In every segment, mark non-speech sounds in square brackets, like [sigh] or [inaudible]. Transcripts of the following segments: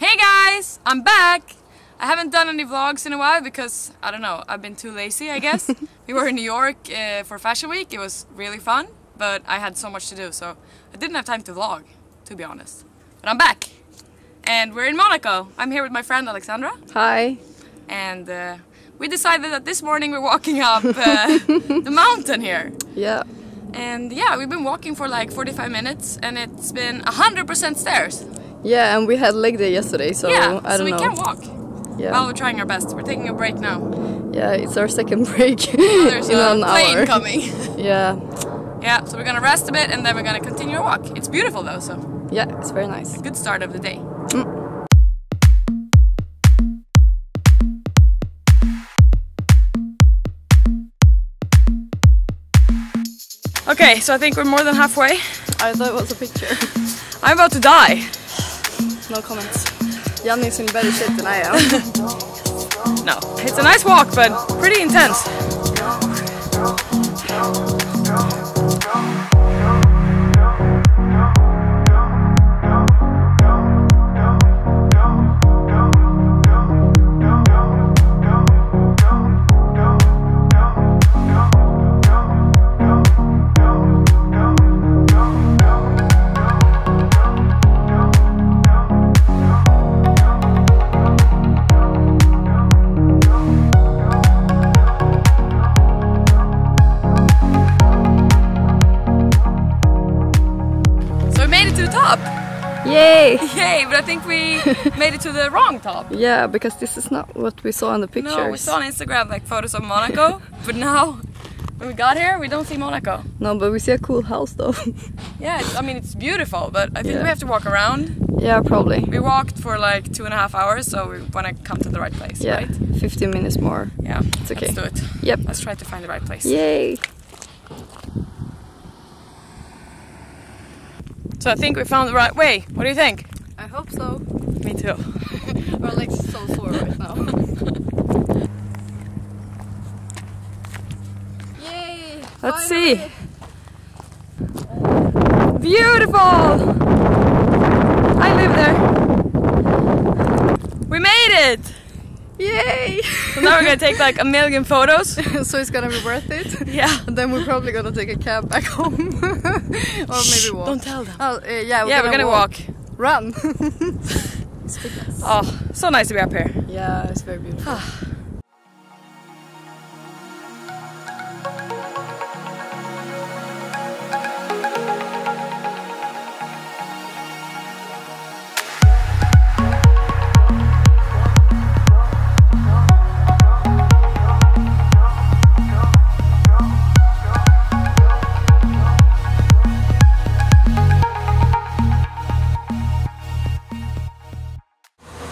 Hey guys, I'm back! I haven't done any vlogs in a while because, I don't know, I've been too lazy I guess. [laughs] we were in New York uh, for Fashion Week, it was really fun, but I had so much to do so I didn't have time to vlog, to be honest. But I'm back! And we're in Monaco. I'm here with my friend Alexandra Hi. and uh, we decided that this morning we're walking up uh, [laughs] the mountain here. Yeah. And yeah, we've been walking for like 45 minutes and it's been 100% stairs. Yeah, and we had leg day yesterday, so yeah, I don't so we know. can walk. Yeah. Well, we're trying our best. We're taking a break now. yeah, it's our second [laughs] break There's in a an plane hour. coming. [laughs] [laughs] Yeah. yeah, so we're gonna rest a bit and then we're gonna continue our walk. It's beautiful though, so Yeah, it's very nice. good start of the day. Mm. Okay, so I think we're more than halfway. I thought it was a picture. I'm about to die. No comments. Janni's in better shape than I am. [laughs] No, it's a nice walk, but pretty intense. Yay! [laughs] Yay, but I think we [laughs] made it to the wrong top. Yeah, because this is not what we saw in the pictures. No, we saw on Instagram like photos of Monaco, [laughs] but now when we got here, we don't see Monaco. No, but we see a cool house though. Yeah, it's, I mean it's beautiful, but I think Yeah. we have to walk around. yeah, probably. We walked for like two and a half hours, so we want to come to the right place, Yeah, right? 15 minutes more. Yeah, It's okay. Let's do it. Yep. Let's try to find the right place. Yay! So I think we found the right way. What do you think? I hope so. Me too. Our legs are so sore right now. [laughs] Yay! Let's see. Beautiful! I live there. We made it! Yay! So now we're gonna take like a million photos. [laughs] so it's gonna be worth it. Yeah. And [laughs] then we're probably gonna take a cab back home, [laughs] or maybe walk. Don't tell them. Oh uh, yeah, we're yeah, gonna we're gonna walk. Run. it's. Oh, so nice to be up here. Yeah, it's very beautiful.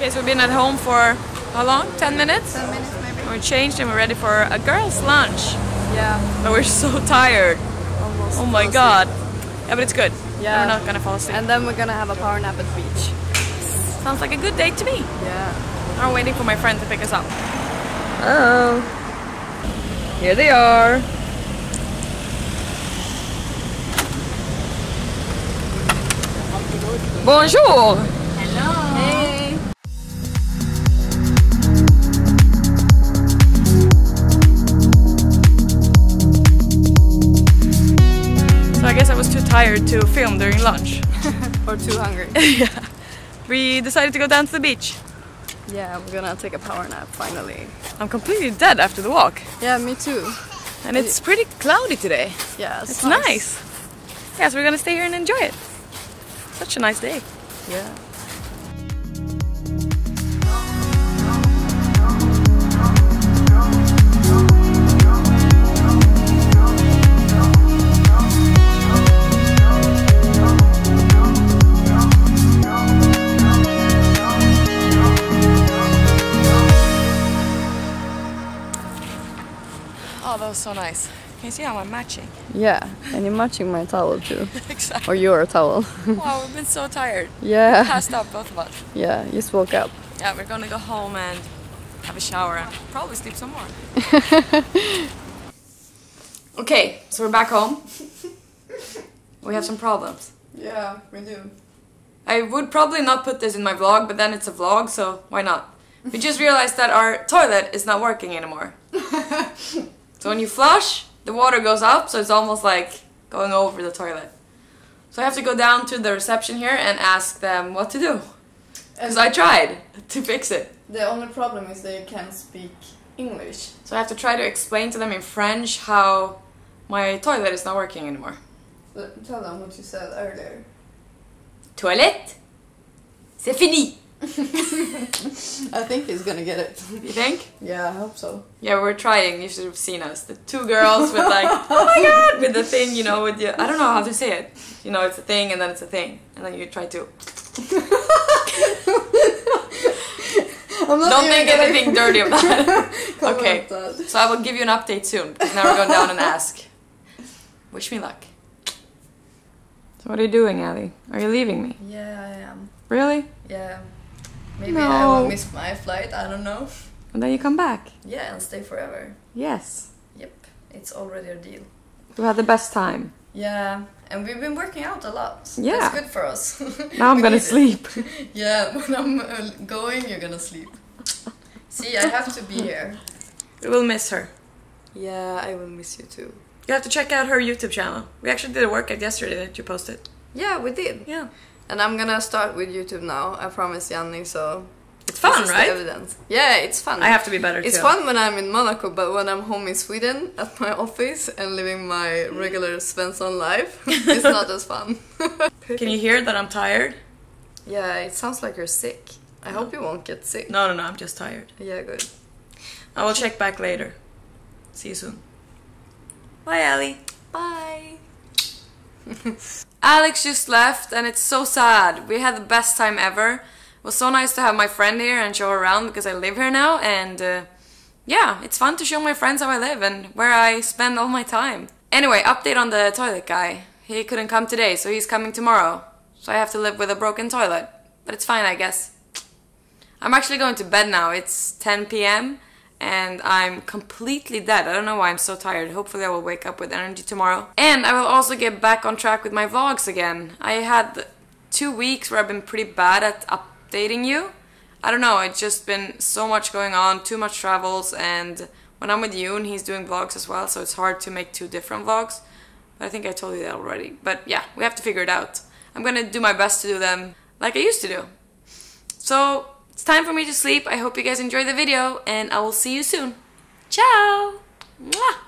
Okay, so we've been at home for how long? 10 minutes? Ten minutes maybe. We're changed and we're ready for a girl's lunch. Yeah. But we're so tired. Almost. Oh my fell god. Yeah, but it's good. Yeah. We're not gonna fall asleep. And then we're gonna have a power nap at the beach. Sounds like a good day to me. Yeah. I'm waiting for my friend to pick us up. Oh. Here they are. Bonjour! Hey. Tired to film during lunch. [laughs] Or too hungry. [laughs] yeah. We decided to go down to the beach. yeah, we're gonna take a power nap finally. I'm completely dead after the walk. Yeah, me too. And it's pretty cloudy today. Yeah, It's nice. Yeah, so we're gonna stay here and enjoy it. Such a nice day. Yeah. Was so nice. Can you see how I'm matching? Yeah, and you're matching my towel too. [laughs] exactly. Or your towel. [laughs] Wow, we've been so tired. [laughs] yeah. Passed out, both of us. Yeah, just woke up. Yeah, we're gonna go home and have a shower and probably sleep some more. okay, so we're back home. We have some problems. Yeah, we do. I would probably not put this in my vlog, but then it's a vlog, so why not? We just realized that our toilet is not working anymore. So when you flush, the water goes up, so it's almost like going over the toilet. So I have to go down to the reception here and ask them what to do. Because I tried [laughs] to fix it. The only problem is they can't speak English. So I have to try to explain to them in French how my toilet is not working anymore. Tell them what you said earlier. Toilette? C'est fini! [laughs] I think he's gonna get it. You think? yeah, I hope so. Yeah, we're trying. You should have seen us. The two girls with like, oh my god, with the thing, you know, with the I don't know how to say it. You know, it's a thing and then it's a thing. And then you try to, [laughs] I'm not don't even think gonna anything dirty of that. [laughs] okay. that. So I will give you an update soon. Now we're going down and ask. Wish me luck. So what are you doing, Ali? Are you leaving me? Yeah, I am. Really? Yeah. Maybe No. I will miss my flight, I don't know. And then you come back? Yeah, and stay forever. Yes. Yep, it's already a deal. We had the best time. Yeah, and we've been working out a lot. Yeah. That's good for us. [laughs] Now I'm gonna sleep. [laughs] [laughs] Yeah, when I'm uh, going, you're gonna sleep. See, I have to be here. We will miss her. Yeah, I will miss you too. You have to check out her YouTube channel. We actually did a workout yesterday that you posted. Yeah, we did. Yeah. And I'm gonna start with YouTube now. I promise, Janni. So It's fun, this is the right? evidence. Yeah, it's fun. I have to be better It's too. fun when I'm in Monaco, but when I'm home in Sweden at my [laughs] office and living my regular Svensson life, [laughs] it's not as fun. [laughs] Can you hear that I'm tired? Yeah, it sounds like you're sick. I hope you won't get sick. No, no, no, I'm just tired. Yeah, good. I will check back later. See you soon. Bye, Ali. Bye. [laughs] Alex just left, and it's so sad. We had the best time ever. It was so nice to have my friend here and show her around because I live here now, and uh, yeah, it's fun to show my friends how I live and where I spend all my time. Anyway, update on the toilet guy. He couldn't come today, so he's coming tomorrow. So I have to live with a broken toilet. But it's fine, I guess. I'm actually going to bed now. It's 10 p.m. and I'm completely dead. I don't know why I'm so tired. Hopefully, I will wake up with energy tomorrow. And I will also get back on track with my vlogs again. I had two weeks where I've been pretty bad at updating you. I don't know, it's just been so much going on, too much travels, and when I'm with Jon, he's doing vlogs as well, so it's hard to make two different vlogs. But I think I told you that already. But yeah, we have to figure it out. I'm gonna do my best to do them like I used to do. So it's time for me to sleep. I hope you guys enjoyed the video, and I will see you soon. Ciao! Mwah!